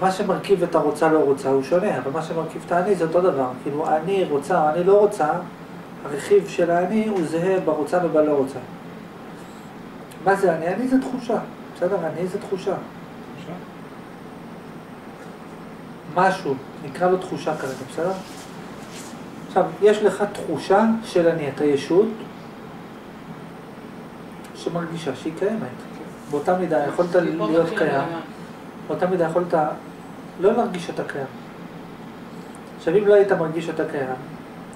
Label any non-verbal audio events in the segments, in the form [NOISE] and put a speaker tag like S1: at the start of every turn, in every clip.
S1: מה שמרכיב את הרוצה לא רוצה הוא שונה, אבל מה שמרכיב את האני זה אותו דבר. כאילו, אני רוצה, אני לא רוצה, הרכיב של האני הוא זהה ברוצה ובלא רוצה. מה זה אני? אני זה תחושה. בסדר? אני זה תחושה. משהו, נקרא לו תחושה כרגע, בסדר? עכשיו, יש לך תחושה של אני, אתה ישות שמרגישה שהיא קיימת. באותה מידה יכולת להיות קיים, באותה מידה יכולת לא להרגיש שאתה קיים. עכשיו, אם לא היית מרגיש שאתה קיים,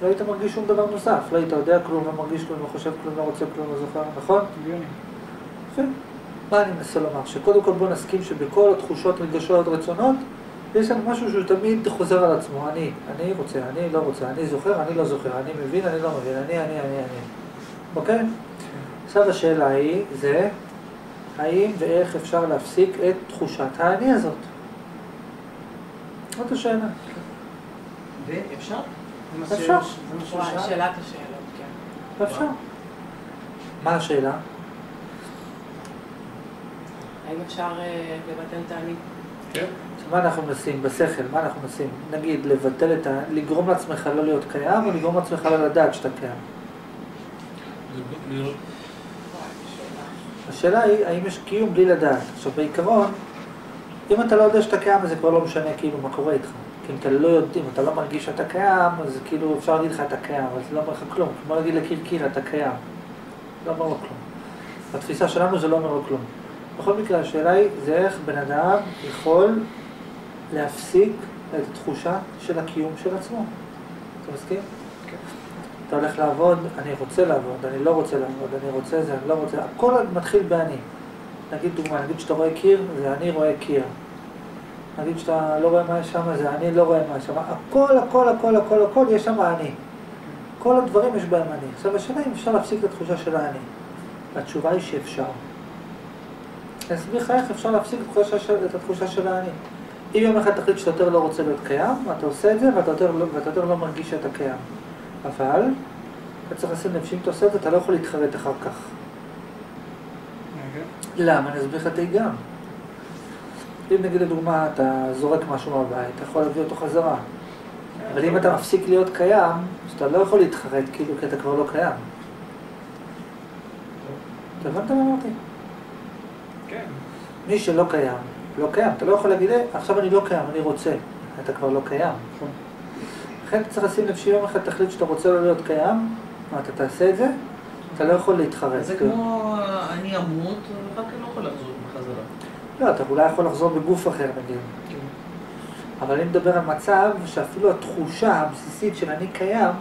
S1: לא היית מרגיש שום דבר נוסף, לא היית יודע כלום, לא מרגיש כלום, לא חושב כלום, לא רוצה כלום, לא זוכר, נכון? יפה. מה אני מנסה לומר? שקודם כל בוא נסכים שבכל התחושות, רגשות, רצונות, יש לנו משהו שהוא תמיד חוזר על עצמו, אני, אני רוצה, אני לא רוצה, אני זוכר, אני לא זוכר, אני מבין, אני לא מבין, אני, אני, אני, אני. אוקיי? עכשיו השאלה היא, זה, האם ואיך אפשר להפסיק את תחושת האני הזאת? זאת השאלה.
S2: ואפשר?
S1: אפשר.
S3: שאלת השאלות, כן.
S1: אפשר. מה השאלה?
S3: האם אפשר אה, לבטל את האני?
S2: כן.
S1: מה אנחנו מנסים? בשכל, מה אנחנו מנסים? נגיד, לבטל את ה... לגרום לעצמך לא להיות קיים, או לגרום לעצמך לא לדעת שאתה קיים? השאלה היא, האם יש קיום בלי לדעת? עכשיו, בעיקרון, אם אתה לא יודע שאתה קיים, אז זה כבר לא משנה כאילו מה קורה איתך. כי אם אתה לא יודע, אם אתה לא מרגיש שאתה קיים, אז כאילו אפשר להגיד לך אתה קיים, אבל זה לא אומר לך כלום. כמו להגיד לקרקיר, אתה קיים. לא אומר לו כלום. בתפיסה שלנו זה לא אומר לו כלום. בכל מקרה, השאלה היא, זה איך בן אדם יכול להפסיק את התחושה של הקיום של עצמו. אתה מסכים? אתה הולך לעבוד, אני רוצה לעבוד, אני לא רוצה לעבוד, אני רוצה זה, אני לא רוצה, הכל מתחיל באני. נגיד דוגמה, נגיד שאתה רואה קיר, זה אני רואה קיר. נגיד שאתה לא רואה מה יש שם, זה אני לא רואה מה יש שם. הכל, הכל, הכל, הכל, הכל, יש שם אני. כל הדברים יש בהם אני. עכשיו השאלה אם אפשר להפסיק את התחושה של האני. התשובה היא שאפשר. אני אסביר לך איך אפשר להפסיק את התחושה של, את התחושה של האני. אם יום אחד תחליט שאתה יותר לא רוצה להיות קיים, אתה עושה את זה ואתה יותר, לא, ואתה יותר לא מרגיש שאתה קיים. אבל, אתה צריך לשים לב שאם אתה עושה את זה, אתה לא יכול להתחרט אחר כך. למה? אני אסביר לך את ההיגם. אם נגיד לדוגמה, אתה זורק משהו מהבית, אתה יכול להביא אותו חזרה. אבל אם אתה מפסיק להיות קיים, אז אתה לא יכול להתחרט כאילו כי אתה כבר לא קיים. אתה הבנת מה אמרתי?
S2: כן.
S1: מי שלא קיים, לא קיים. אתה לא יכול להגיד, "אה, עכשיו אני לא קיים, אני רוצה. אתה כבר לא קיים. לכן אתה צריך לשים לב שיום אחד תחליט שאתה רוצה לא להיות קיים, מה, אתה תעשה את זה, אתה לא יכול להתחרט.
S2: זה
S1: כאילו.
S2: כמו אני אמות, רק לא יכול לחזור בחזרה.
S1: לא, אתה אולי יכול לחזור בגוף אחר נגיד. אבל אני מדבר על מצב שאפילו התחושה הבסיסית של אני קיים,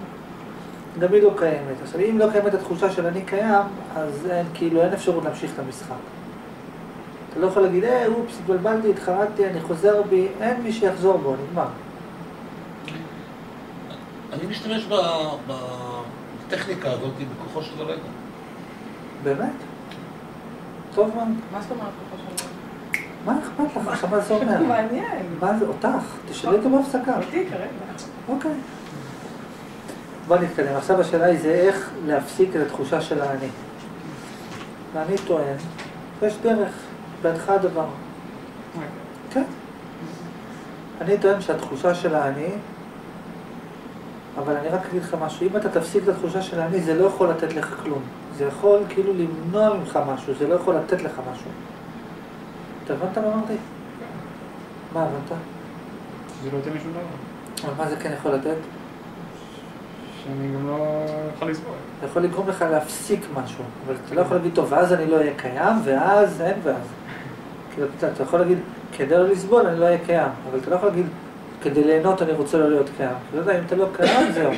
S1: גם היא לא קיימת. עכשיו, אם לא קיימת התחושה של אני קיים, אז אין, כאילו, אין אפשרות להמשיך את המשחק. אתה לא יכול להגיד, אה, אופס, התבלבלתי, התחרטתי, אני חוזר בי, אין מי שיחזור בו, נגמר.
S4: אני משתמש ב- בטכניקה הזאת בכוחו של הרגע.
S1: באמת? טוב מאוד.
S3: מה זאת אומרת כוחו של
S1: מה אכפת לך? עכשיו מה זה אומר? [LAUGHS]
S3: מעניין.
S1: מה זה, אותך? תשאלי אותו בהפסקה.
S3: אותי כרגע.
S1: אוקיי. בוא נתקדם. עכשיו השאלה היא זה איך להפסיק את התחושה של האני. ואני טוען, יש דרך, בידך הדבר. כן. אני טוען שהתחושה של האני, אבל אני רק אגיד לך משהו, אם אתה תפסיק את התחושה של האני, זה לא יכול לתת לך כלום. זה יכול כאילו למנוע ממך משהו, זה לא יכול לתת לך משהו. אתה הבנת מה אמרתי? מה הבנת?
S5: זה לא ייתן לי שום דבר.
S1: אבל מה זה כן יכול לתת?
S5: שאני גם לא אוכל לסבול.
S1: זה יכול לגרום לך להפסיק משהו, אבל אתה לא יכול להגיד, טוב, ואז אני לא אהיה קיים, ואז אין ואז. כאילו, אתה יכול להגיד, כדי לא לסבול אני לא אהיה קיים, אבל אתה לא יכול להגיד, כדי ליהנות אני רוצה לא להיות קיים. אתה יודע, אם אתה לא קיים, [COUGHS] זהו.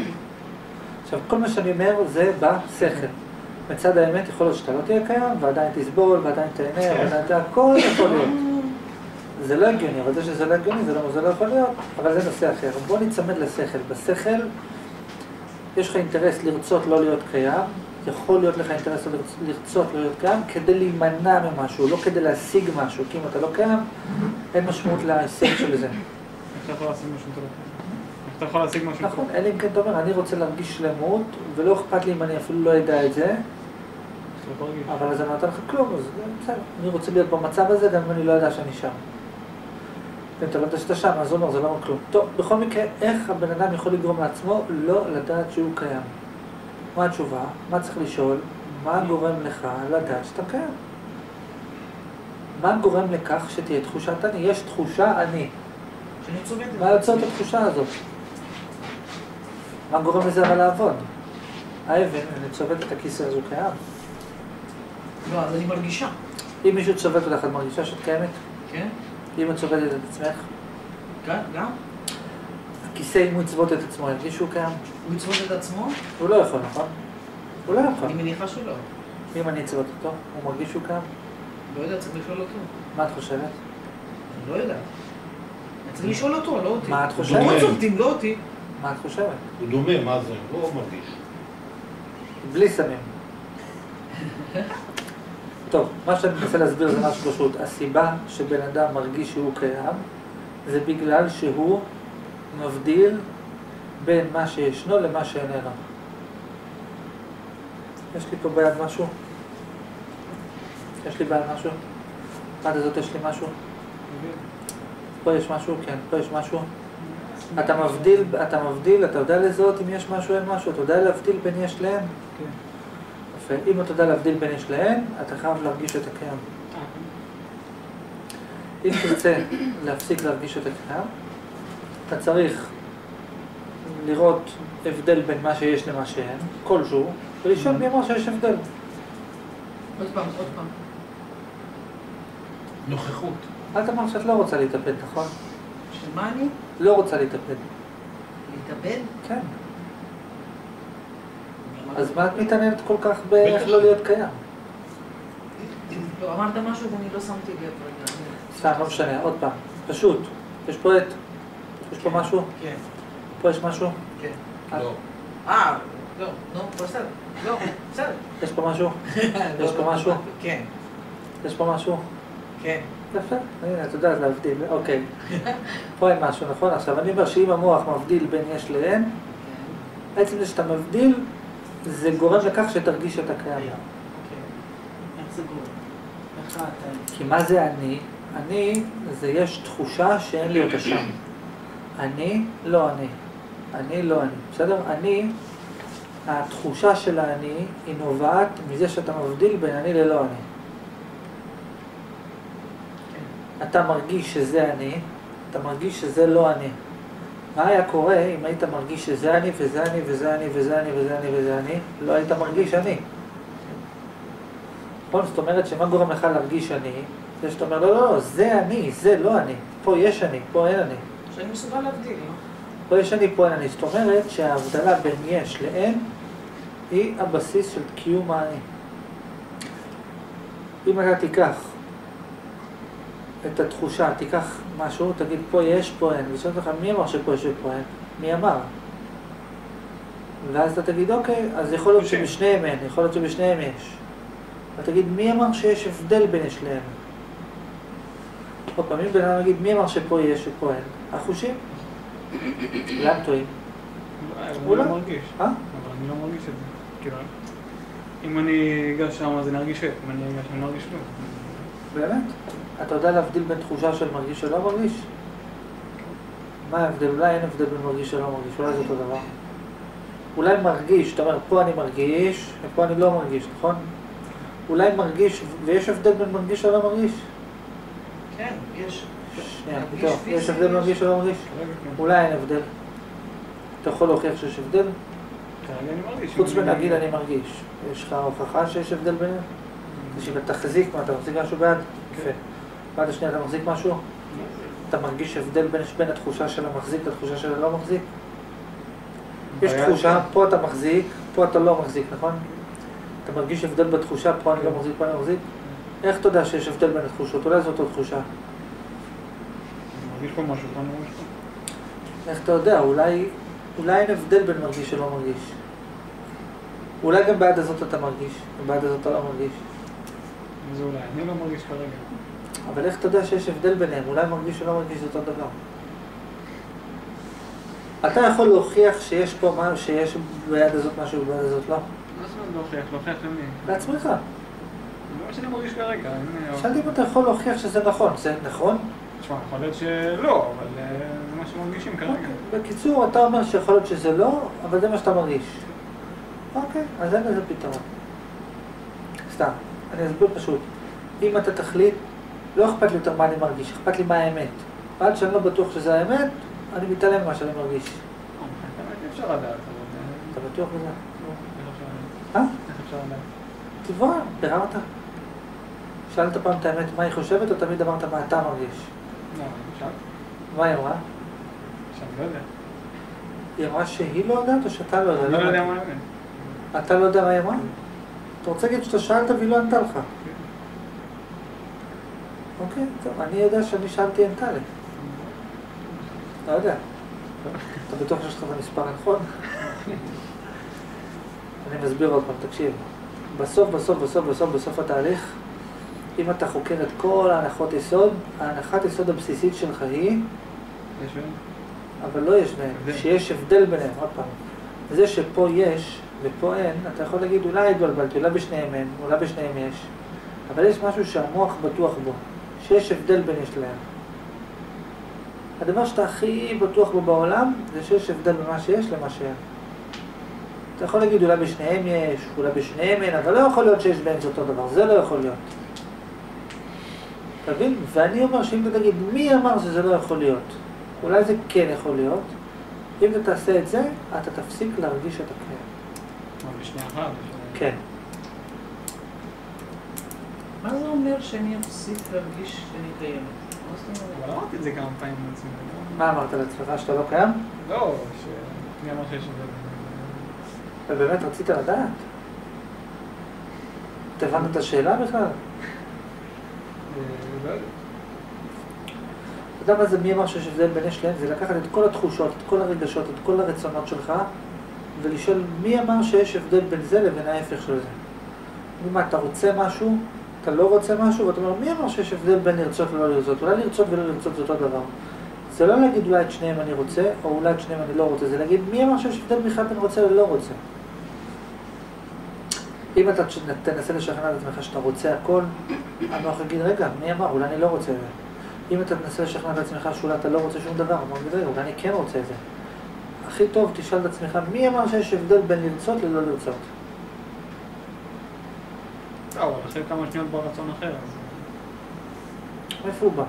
S1: עכשיו, כל מה שאני אומר זה בשכל. מצד האמת יכול להיות שאתה לא תהיה קיים, ועדיין תסבול, ועדיין תהנה, ועדיין אתה, הכל [COUGHS] יכול להיות. זה לא הגיוני, אבל זה שזה לא הגיוני, זה לא, זה לא יכול להיות, אבל זה נושא אחר. בוא ניצמד לשכל. בשכל יש לך אינטרס לרצות לא להיות קיים, יכול להיות לך אינטרס לרצ- לרצות לא להיות קיים כדי להימנע ממשהו, לא כדי להשיג משהו, כי אם אתה לא קיים, אין משמעות להישג של זה.
S5: אתה יכול להשיג משהו טוב? אתה יכול להשיג משהו
S1: נכון,
S5: טוב?
S1: אלא אם כן אתה אומר, אני רוצה להרגיש שלמות, ולא אכפת לי אם אני אפילו לא אדע את זה. אבל אז אני לא נותן לך כלום, אז זה בסדר. אני רוצה להיות במצב הזה גם אם אני לא יודע שאני שם. אם אתה לא יודע שאתה שם, אז הוא אומר, זה לא אומר כלום. טוב, בכל מקרה, איך הבן אדם יכול לגרום לעצמו לא לדעת שהוא קיים? מה התשובה? מה צריך לשאול? מה גורם לך לדעת שאתה קיים? מה גורם לכך שתהיה תחושת אני? יש תחושה אני. מה יוצר את התחושה הזאת? מה גורם לזה אבל לעבוד? האבן, אני צובט את הכיסא, הוא קיים.
S2: לא, אז אני מרגישה.
S1: אם מישהו צובט אותך, את מרגישה שאת קיימת?
S2: כן?
S1: אם את צובטת את עצמך,
S2: גם? גם?
S1: הכיסא, אם הוא יצבוט את עצמו, ירגיש שהוא קיים?
S2: הוא יצבוט את עצמו?
S1: הוא לא יכול, נכון? הוא לא יכול.
S2: אני מניחה שלא.
S1: אם אני אצבוט אותו, הוא מרגיש שהוא קיים?
S2: לא יודע, צריך לשאול אותו.
S1: מה את חושבת?
S2: אני לא יודע. צריך לשאול אותו, לא אותי.
S1: מה את
S2: הוא
S1: חושבת?
S2: לא צובטים, לא אותי.
S1: מה את חושבת?
S4: הוא דומה, מה זה? לא מרגיש.
S1: בלי סמים. טוב, מה שאני מנסה להסביר זה משהו פשוט. הסיבה שבן אדם מרגיש שהוא קיים, זה בגלל שהוא מבדיל בין מה שישנו למה שאיננו. יש לי פה ביד משהו? יש לי ביד משהו? עד הזאת יש לי משהו? פה יש משהו? כן, פה יש משהו? אתה מבדיל, אתה מבדיל, אתה יודע לזהות אם יש משהו או אין משהו, אתה יודע להבדיל בין יש לאין?
S5: כן.
S1: יפה. אם אתה יודע להבדיל בין יש לאין, אתה חייב להרגיש את הקיים. אם תרצה להפסיק להרגיש את הקיים, אתה צריך לראות הבדל בין מה שיש למה שאין, כלשהו, ולשאול מי אמר שיש הבדל.
S2: עוד פעם, עוד פעם.
S4: נוכחות.
S1: את אמרת שאת לא רוצה להתאבד, נכון?
S2: שמה אני?
S1: לא רוצה להתאבד.
S2: להתאבד?
S1: כן. אז מה את מתעניינת כל כך באיך לא להיות קיים?
S2: לא, אמרת משהו ואני לא שמתי לב רגע.
S1: סתם, לא משנה, עוד פעם. פשוט. יש פה את... יש פה משהו?
S2: כן,
S1: פה יש משהו?
S2: כן.
S4: לא.
S2: אה, לא, נו, בסדר. לא, בסדר.
S1: יש פה משהו? [LAUGHS] יש פה משהו?
S2: כן,
S1: יש פה משהו?
S2: כן.
S1: יפה, הנה, את יודעת להבדיל, אוקיי. פה אין משהו, נכון? עכשיו, אני אומר שאם המוח מבדיל בין יש לאין, עצם זה שאתה מבדיל, זה גורם לכך שתרגיש שאתה קיים.
S2: אוקיי.
S3: איך זה גורם?
S1: כי מה זה אני? אני, זה יש תחושה שאין לי אותה שם. אני, לא אני. אני, לא אני. בסדר? אני, התחושה של האני, היא נובעת מזה שאתה מבדיל בין אני ללא אני. אתה מרגיש שזה אני, אתה מרגיש שזה לא אני. מה היה קורה אם היית מרגיש שזה אני וזה אני וזה אני וזה אני וזה אני וזה אני? לא היית מרגיש אני. נכון? זאת אומרת שמה גורם לך להרגיש אני? זה שאתה אומר, לא, לא, לא, זה אני, זה לא אני. פה יש אני, פה אין אני.
S2: שאני מסוגל להבדיל, לא?
S1: פה יש אני, פה אין אני. זאת אומרת שההבדלה בין יש לאין היא הבסיס של קיום האני. אם אתה תיקח את התחושה, תיקח משהו, תגיד פה יש, פה אין, ושאל אותך מי אמר שפה יש ופה אין? מי אמר? ואז אתה תגיד, אוקיי, אז יכול להיות
S5: אוקיי.
S1: שבשניהם אין, יכול להיות שבשניהם יש. ותגיד, מי אמר שיש הבדל בין לאין? עוד פעם, אם בן אדם יגיד, מי אמר שפה יש ופה אין? החושים. לאן טועים?
S5: אבל אני. לא מרגיש.
S1: אה?
S5: אבל אני לא מרגיש את זה. כאילו, אם אני אגש שם אז אני ארגיש אם אני אגש אני לא ארגיש כלום.
S1: באמת? אתה יודע להבדיל בין תחושה של מרגיש שלא מרגיש? מה ההבדל? אולי אין הבדל בין מרגיש שלא מרגיש, אולי זה אותו דבר. אולי מרגיש, אתה אומר, פה אני מרגיש, ופה אני לא מרגיש, נכון? אולי מרגיש, ויש הבדל בין מרגיש שלא מרגיש?
S2: כן, יש.
S1: שנייה, יש הבדל בין מרגיש שלא מרגיש?
S5: כן.
S1: אולי אין הבדל. אתה יכול להוכיח שיש הבדל?
S5: כרגע אני מרגיש.
S1: חוץ מלהגיד אני מרגיש. יש לך הוכחה שיש הבדל ביניהם? זה שאם אתה תחזיק, מה, אתה מחזיק משהו ביד? יפה. ביד השנייה אתה מחזיק משהו? אתה מרגיש הבדל בין, בין התחושה של המחזיק לתחושה של הלא מחזיק? יש תחושה,
S5: כן.
S1: פה אתה מחזיק, פה אתה לא מחזיק, נכון? אתה מרגיש הבדל בתחושה, פה אני לא מחזיק, פה אני לא מחזיק? איך אתה יודע שיש הבדל בין התחושות? אולי זו אותה תחושה.
S5: אני מרגיש פה משהו, פה אני מרגיש פה.
S1: איך אתה יודע? אולי, אולי אין הבדל בין מרגיש שלא מרגיש. אולי גם ביד הזאת אתה מרגיש, וביד הזאת אתה לא מרגיש.
S5: זה אולי, אני לא מרגיש כרגע.
S1: אבל איך אתה יודע שיש הבדל ביניהם? אולי מרגיש שלא מרגיש זה אותו דבר. אתה יכול להוכיח שיש פה משהו, שיש ביד הזאת משהו וביד הזאת לא?
S5: מה זאת אומרת להוכיח? להוכיח למי?
S1: לעצמך.
S5: מה שאני מרגיש כרגע. אין-
S1: שאלתי אם אתה יכול להוכיח שזה נכון. זה נכון?
S5: תשמע, יכול להיות שלא, אבל אה, זה מה שמרגישים כרגע.
S1: בקיצור, אתה אומר שיכול להיות שזה לא, אבל זה מה שאתה מרגיש. אוקיי, אז אין לזה פתרון. סתם, אני אסביר פשוט. אם אתה תחליט, לא אכפת לי יותר מה אני מרגיש, אכפת לי מה האמת. עד שאני לא בטוח שזה האמת, אני מתעלם ממה שאני מרגיש.
S5: אפשר לדעת. אה,
S1: אתה בטוח בזה?
S5: אפשר לדעת?
S1: אה? תברר, ביררת. שאלת פעם את האמת מה היא חושבת, או תמיד אמרת מה אתה מרגיש?
S5: לא?
S1: מה היא אמרה?
S5: לא.
S1: היא אמרה שהיא לא יודעת, או שאתה לא יודע?
S5: אני לא יודע מה האמת.
S1: אתה לא יודע מה היא אמרה? אתה רוצה להגיד שאתה שאלת והיא לא ענתה לך. אוקיי, טוב, אני יודע שאני שאלתי ענתה לי. לא יודע. אתה בטוח שיש לך את המספר הנכון? אני מסביר עוד פעם, תקשיב. בסוף, בסוף, בסוף, בסוף, בסוף התהליך, אם אתה חוקר את כל ההנחות יסוד, ההנחת יסוד הבסיסית שלך היא,
S5: יש ואין?
S1: אבל לא יש
S5: הבדל.
S1: שיש הבדל ביניהם, עוד פעם. זה שפה יש ופה אין, אתה יכול להגיד אולי התבלבלתי, אולי בשניהם אין, אולי בשניהם יש, אבל יש משהו שהמוח בטוח בו, שיש הבדל בין שלהם. הדבר שאתה הכי בטוח בו בעולם, זה שיש הבדל בין מה שיש למה שאין. אתה יכול להגיד אולי בשניהם יש, אולי בשניהם אין, אבל לא יכול להיות שיש בהם זה אותו דבר, זה לא יכול להיות. אתה מבין? ואני אומר שאם אתה תגיד, מי אמר שזה לא יכול להיות? אולי זה כן יכול להיות. אם אתה תעשה את זה, אתה תפסיק להרגיש את הכאב. כן.
S3: מה זה אומר שאני אפסיק להרגיש שאני קיימת? מה זאת
S5: אבל? אמרתי את זה כמה פעמים לעצמי.
S1: מה אמרת לעצמך, שאתה לא קיים?
S5: לא, ש... מי אמר שיש הבדל?
S1: ובאמת רצית לדעת? אתה הבנת את השאלה בכלל?
S5: אה, לא.
S1: אתה יודע מה זה מי אמר שיש הבדל בין יש להם? זה לקחת את כל התחושות, את כל הרגשות, את כל הרצונות שלך, ולשאול מי אמר שיש הבדל בין זה לבין ההפך של זה. אם אתה רוצה משהו, אתה לא רוצה משהו, ואתה אומר, מי אמר שיש הבדל בין לרצות ולא לרצות? אולי לרצות ולא לרצות זה אותו דבר. זה לא להגיד אולי את שניהם אני רוצה, או אולי את שניהם אני לא רוצה, זה להגיד מי אמר שיש הבדל בכלל בין רוצה ללא רוצה. אם אתה תנסה לשכנע את עצמך שאתה רוצה הכל, המוח יגיד, רגע, מי אמר? אולי אני לא רוצה את זה. אם אתה תנסה לשכנע את עצמך שאולי אתה לא רוצה שום דבר, המוח יגיד, רגע, אולי אני כן רוצה את זה. הכי טוב, תשאל את עצמך, מי אמר שיש הבדל בין לרצות ללא לרצות?
S5: לא, אבל אחרי כמה שניות ברצון אחר, אז...
S1: איפה הוא בא?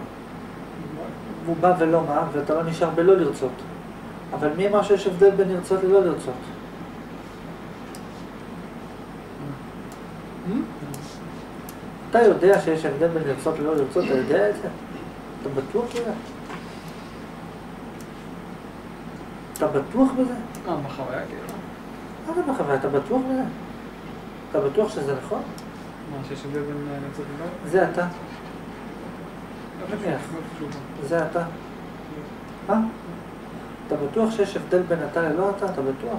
S1: והוא בא ולא מה, ואתה לא נשאר בלא לרצות. אבל מי אמר שיש הבדל בין לרצות ללא לרצות? Hmm? אתה יודע שיש הבדל בין לרצות ללא לרצות, אתה יודע את זה? אתה בטוח בזה? אתה בטוח בזה?
S5: אה, בחוויה כאילו.
S1: מה זה בחוויה? אתה בטוח בזה? אתה בטוח שזה נכון?
S5: מה, שיש הבדל בין אה, לצאת ולא?
S1: זה אתה.
S5: חשוב.
S1: זה אתה. מה? אתה בטוח שיש הבדל בין אתה ללא אתה? אתה בטוח?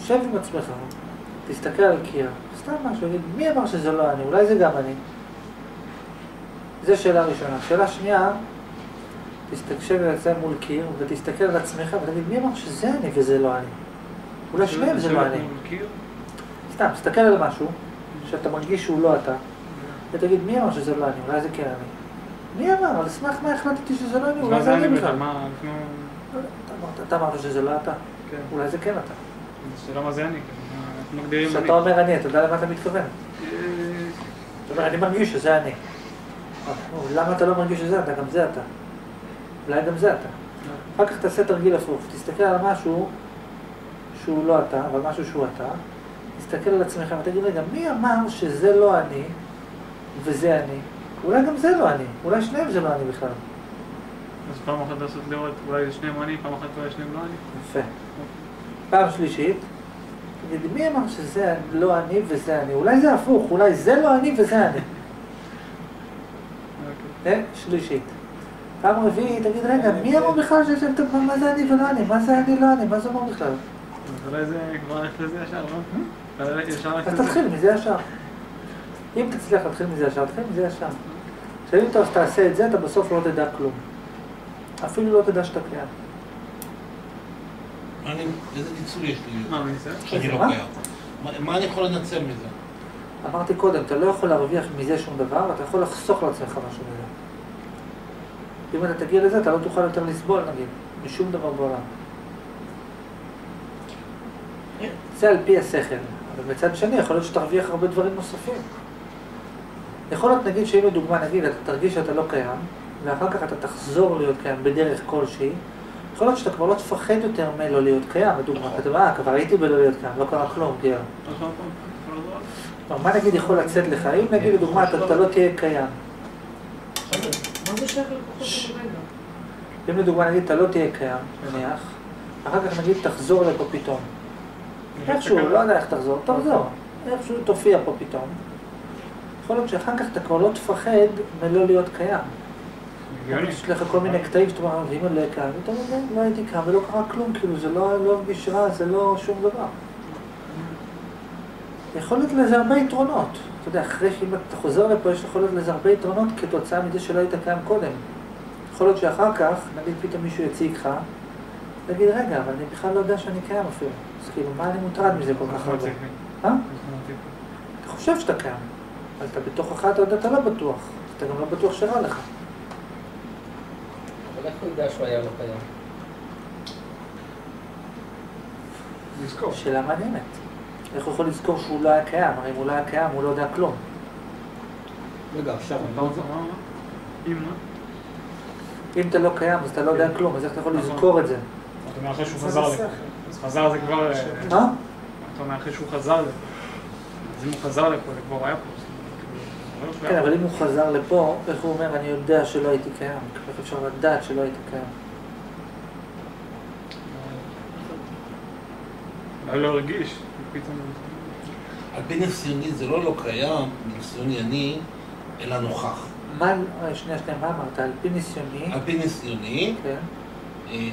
S1: שב עם עצמך, תסתכל על קיר, סתם משהו, תגיד, מי אמר שזה לא אני? אולי זה גם אני. זו שאלה ראשונה. שאלה שנייה, תסתכל על מול קיר ותסתכל על עצמך ותגיד, מי אמר שזה אני וזה לא אני? אולי שניהם זה לא אני. סתם, תסתכל על משהו שאתה מרגיש שהוא לא אתה, ותגיד, מי אמר שזה לא אני? אולי זה כן אני. מי אמר? על סמך מה החלטתי שזה לא אני? אולי זה
S5: זה
S1: אני בכלל. אתה אמרת- שזה לא אתה,
S5: כן.
S1: אולי זה כן אתה.
S5: השאלה מה זה אני, כאילו, מגדירים אני?
S1: כשאתה אומר אני, אתה יודע למה אתה מתכוון?
S5: אה,
S1: אתה אומר, אני מרגיש שזה אני. אה, למה אתה לא מרגיש שזה אתה? גם זה אתה. אולי גם זה אתה. אחר כך תעשה תרגיל הפוך, תסתכל על משהו שהוא לא אתה, אבל משהו שהוא אתה, תסתכל על עצמך ותגיד, רגע, מי אמר שזה לא אני וזה אני? אולי גם זה לא אני, אולי שניהם זה לא אני בכלל.
S5: אז פעם אחת לעשות לראות, אולי שניהם אני, פעם אחת אולי שניהם לא אני.
S1: יפה. פעם שלישית, תגיד, מי אמר שזה לא אני וזה אני? אולי זה הפוך, אולי זה לא אני וזה אני.
S5: אוקיי.
S1: שלישית. פעם רביעית, תגיד, רגע, מי אמר בכלל שיש בין מה זה אני ולא אני? מה זה אני לא אני? מה זה אומר בכלל?
S5: אז אולי זה כבר ללכת לזה ישר, לא? ללכת
S1: אז. תתחיל מזה ישר. אם תצליח להתחיל מזה ישר, תתחיל מזה ישר. עכשיו אם אתה תעשה את זה, אתה בסוף לא תדע כלום. אפילו לא תדע שאתה קיים.
S4: איזה ניצול יש לי לא?
S1: מה-
S4: מה אני יכול לנצל מזה?
S1: אמרתי קודם, אתה לא יכול להרוויח מזה שום דבר, אתה יכול לחסוך לעצמך משהו מזה. אם אתה תגיע לזה, אתה לא תוכל יותר לסבול, נגיד, משום דבר בעולם. זה על פי השכל, אבל מצד שני, יכול להיות שתרוויח הרבה דברים נוספים. יכול להיות, נגיד, שאם לדוגמה, נגיד, אתה תרגיש שאתה לא קיים, ואחר כך אתה תחזור להיות קיים בדרך כלשהי, יכול להיות שאתה כבר לא תפחד יותר מלא להיות קיים, לדוגמה, אתה אומר, אה, כבר הייתי בלא להיות קיים, לא קרה כלום, כאילו.
S5: נכון,
S1: מה נגיד יכול לצאת לך? אם נגיד לדוגמה אתה אתה לא תהיה קיים.
S3: זה שייך לכוחות רגע?
S1: אם לדוגמה נגיד אתה לא תהיה קיים, נניח, אחר כך נגיד תחזור לפה פתאום. איכשהו, לא יודע איך תחזור, תחזור. איכשהו תופיע פה פתאום. יכול להיות שאחר כך אתה כבר לא תפחד מלא להיות קיים. יש לך כל מיני קטעים שאתה אומר, ואם אני לא אהיה קיים, אתה אומר, לא הייתי קיים ולא קרה כלום, כאילו זה לא לא הרגיש רע, זה לא שום דבר. יכול להיות לזה הרבה יתרונות. אתה יודע, אחרי שאם אתה חוזר לפה, יש יכול להיות לזה הרבה יתרונות כתוצאה מזה שלא היית קיים קודם. יכול להיות שאחר כך, נגיד פתאום מישהו יציג לך, תגיד, רגע, אבל אני בכלל לא יודע שאני קיים אפילו. אז כאילו, מה אני מוטרד מזה כל כך הרבה? אה? אתה חושב שאתה קיים, אבל אתה בתוכך, אתה יודע, אתה לא בטוח. אתה גם לא בטוח שרע לך.
S6: אבל איך הוא ידע שהוא היה לא קיים?
S5: לזכור.
S1: שאלה מעניינת. איך הוא יכול לזכור שהוא לא היה קיים? הרי אם הוא לא היה קיים, הוא לא יודע כלום.
S6: רגע, עכשיו,
S5: אמר? אם
S1: אתה לא קיים, אז אתה לא יודע כלום, אז איך אתה יכול
S5: נכון.
S1: לזכור את זה?
S5: אתה אומר אחרי שהוא חזר. לפה. אז חזר זה כבר... אה,
S1: מה?
S5: אתה אומר אחרי שהוא חזר לפה. אז אם הוא חזר לפה, זה כבר היה פה. שהוא
S1: כן, אבל אם הוא חזר לפה, איך הוא אומר, אני יודע שלא הייתי קיים? איך אפשר לדעת שלא הייתי קיים?
S5: לא הרגיש, פתאום...
S4: על פי ניסיוני זה לא לא קיים, מניסיוני אני, אלא נוכח.
S1: מה, אה, שנייה, שנייה, מה אמרת? על פי ניסיוני,
S4: על פי ניסיוני,
S1: כן.
S4: אה,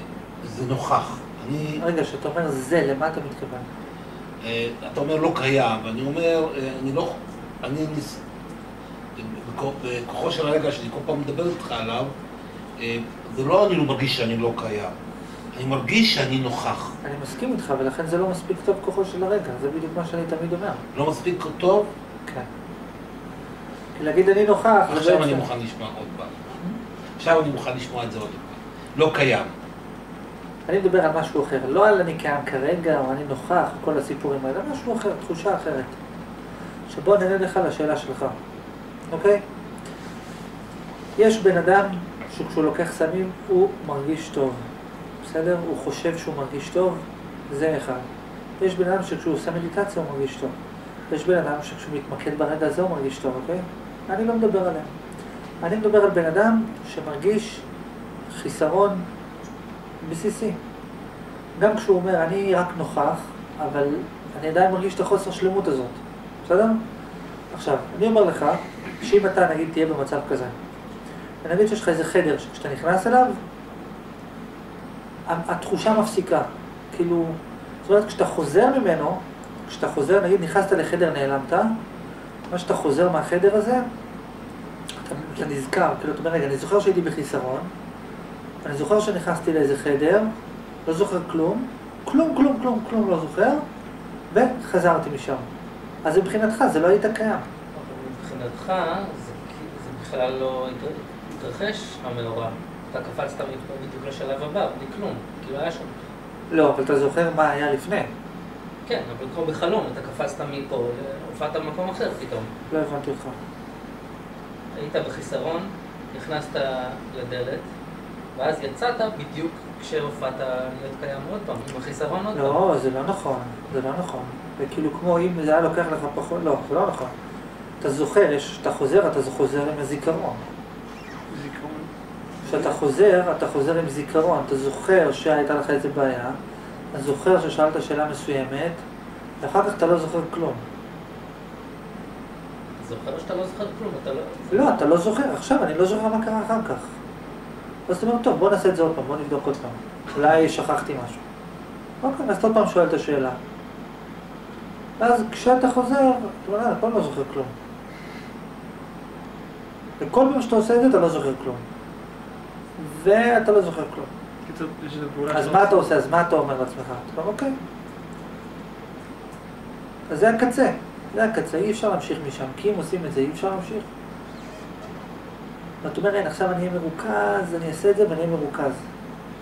S4: זה נוכח. אני,
S1: רגע, כשאתה אומר זה, למה אתה מתכוון?
S4: אה, אתה אומר לא קיים, ואני אומר, אני לא, אני בכוחו של הרגע שאני כל פעם מדבר איתך עליו, זה לא אני לא מרגיש שאני לא קיים, אני מרגיש שאני נוכח.
S1: אני מסכים איתך, ולכן זה לא מספיק טוב כוחו של הרגע, זה בדיוק מה שאני תמיד אומר.
S4: לא מספיק טוב,
S1: כן. כי להגיד אני נוכח,
S4: עכשיו אני מוכן לשמוע עוד פעם. עכשיו אני מוכן לשמוע את זה עוד פעם. לא קיים.
S1: אני מדבר על משהו אחר, לא על אני קיים כרגע, או אני נוכח, כל הסיפורים האלה, משהו אחר, תחושה אחרת. שבוא נענה לך לשאלה שלך, אוקיי? יש בן אדם שכשהוא לוקח סמים הוא מרגיש טוב, בסדר? הוא חושב שהוא מרגיש טוב, זה אחד. יש בן אדם שכשהוא עושה מדיטציה הוא מרגיש טוב. יש בן אדם שכשהוא מתמקד ברגע הזה הוא מרגיש טוב, אוקיי? אני לא מדבר עליהם. אני מדבר על בן אדם שמרגיש חיסרון בסיסי. גם כשהוא אומר, אני רק נוכח, אבל אני עדיין מרגיש את החוסר שלמות הזאת, בסדר? עכשיו, אני אומר לך, שאם אתה נגיד תהיה במצב כזה, ונגיד שיש לך איזה חדר שכשאתה נכנס אליו, התחושה מפסיקה. כאילו, זאת אומרת, כשאתה חוזר ממנו, כשאתה חוזר, נגיד נכנסת לחדר, נעלמת, מה שאתה חוזר מהחדר הזה, אתה, אתה נזכר, כאילו, אתה אומר, רגע, אני זוכר שהייתי בחיסרון, אני זוכר שנכנסתי לאיזה חדר, לא זוכר כלום, כלום, כלום, כלום, כלום לא זוכר, וחזרתי משם. אז מבחינתך זה לא היית קיים.
S6: מבחינתך זה זה בכלל לא התר- התרחש המאורע. אתה קפצת בדיוק לשלב הבא, בלי כלום. כאילו היה שם.
S1: לא, אבל אתה זוכר מה היה לפני.
S6: כן, אבל כמו בחלום, אתה קפצת מפה, הופעת במקום אחר פתאום.
S1: לא הבנתי אותך.
S6: היית בחיסרון, נכנסת לדלת, ואז יצאת בדיוק כשהופעת להיות קיים עוד פעם, עם החיסרון עוד פעם.
S1: לא, זה לא נכון, זה לא נכון. זה כאילו כמו אם זה היה לוקח לך פחות, לא, זה לא נכון. אתה זוכר, יש- כשאתה חוזר, אתה חוזר עם הזיכרון. כשאתה חוזר, אתה חוזר עם זיכרון. אתה זוכר שהייתה לך איזה בעיה, אתה זוכר ששאלת שאלה מסוימת, ואחר כך אתה לא זוכר כלום.
S6: זוכר שאתה לא זוכר כלום, אתה לא...
S1: לא, אתה לא זוכר, עכשיו אני לא זוכר מה קרה אחר כך. אז אתה אומר, טוב, בוא נעשה את זה עוד פעם, בוא נבדוק עוד פעם. אולי שכחתי משהו. אוקיי, אז עוד פעם שואל את השאלה. ואז כשאתה חוזר, אתה אומר, "אה, פה אני לא זוכר כלום. וכל פעם שאתה עושה את זה, אתה לא זוכר כלום. ואתה לא זוכר כלום.
S5: קיצור, יש איזה פעולה...
S1: אז מה אתה עושה? אז מה אתה אומר לעצמך? אתה אומר, אוקיי. אז זה הקצה. זה הקצה, אי אפשר להמשיך משם, כי אם עושים את זה, אי אפשר להמשיך. ואתה אומר, אין, עכשיו אני אהיה מרוכז, אני אעשה את זה ואני אהיה מרוכז.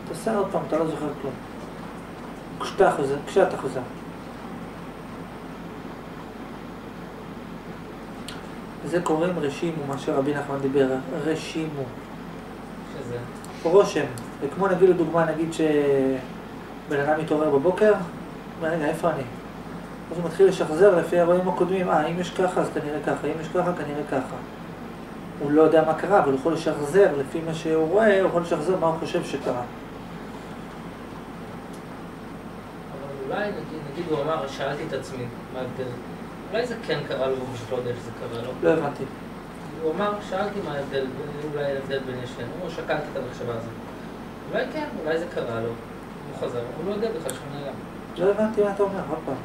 S1: אתה עושה עוד פעם, אתה לא זוכר כלום. כשאתה חוזר, כשאתה חוזר. זה קוראים רשימו, מה שרבי נחמן דיבר, רשימו.
S6: שזה...
S1: רושם. זה כמו נגיד לדוגמה, נגיד שבן אדם מתעורר בבוקר, אומר, רגע, איפה אני? אז הוא מתחיל לשחזר לפי האירועים הקודמים, אה, אם יש ככה אז כנראה ככה, אם יש ככה כנראה ככה. הוא לא יודע מה קרה, אבל הוא יכול לשחזר לפי מה שהוא רואה, הוא יכול לשחזר מה הוא חושב שקרה.
S6: אבל אולי, נגיד, נגיד הוא אמר, שאלתי את עצמי, מה ההבדל? אולי זה כן קרה לו, הוא פשוט לא יודע שזה קרה לו.
S1: לא הבנתי.
S6: הוא אמר, שאלתי מה ההבדל, אולי ההבדל בין שנינו, או שקלתי את המחשבה הזאת. אולי כן, אולי זה קרה לו. הוא חזר, הוא לא יודע בכלל שהוא נעלם.
S1: לא הבנתי מה אתה אומר, עוד פעם.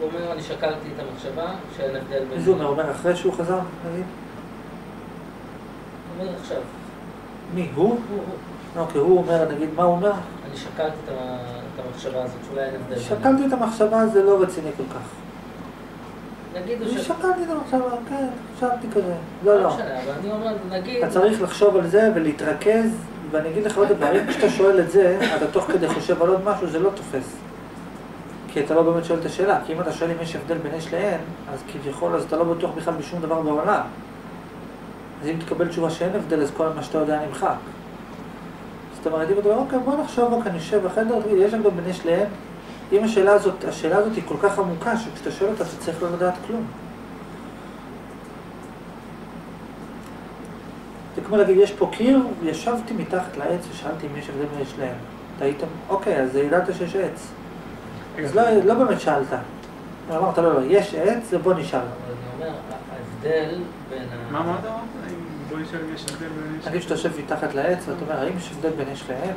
S6: הוא אומר, אני שקלתי את המחשבה, שאין הבדל בין...
S1: איזה הוא אומר? הוא אחרי שהוא חזר, נגיד?
S6: הוא אומר עכשיו,
S1: מי? הוא?
S6: הוא, הוא.
S1: אוקיי, הוא אומר, נגיד, מה הוא אומר?
S6: אני שקלתי את המחשבה הזאת, שאולי אין הבדל.
S1: שקלתי את המחשבה, זה לא רציני כל כך.
S6: נגיד הוא
S1: אני
S6: ש...
S1: שקלתי את המחשבה, כן, חשבתי כזה. לא, לא.
S6: משנה, אבל אני אומר, נגיד...
S1: אתה צריך לחשוב על זה ולהתרכז, ואני אגיד לך עוד אם כשאתה שואל את זה, אתה תוך כדי חושב על עוד משהו, זה לא תופס. כי אתה לא באמת שואל את השאלה, כי אם אתה שואל אם יש הבדל בין אש לאין, אז כביכול, אז אתה לא בטוח בכלל בשום דבר בעולם. אז אם תקבל תשובה שאין הבדל, אז כל מה שאתה יודע נמחק. אז אתה אומר, אם אתה אומר, אוקיי, בוא נחשוב, רק אני אשב בחדר, תגיד, יש הבדל בין אש לאין? אם השאלה הזאת, השאלה הזאת היא כל כך עמוקה, שכשאתה שואל אותה, אתה צריך לא לדעת כלום. זה כמו להגיד, יש פה קיר, ישבתי מתחת לעץ ושאלתי אם יש הבדל בין יש להם. אתה היית, אוקיי, אז ידעת שיש עץ. אז לא, לא באמת שאלת. אמרת, לא, לא, יש עץ, ובוא נשאל.
S6: אבל אני אומר, ההבדל בין ה...
S5: מה אמרת? בוא נשאל אם יש הבדל בין איש...
S1: נגיד שאתה יושב מתחת לעץ, ואתה אומר, האם יש הבדל בין יש להם?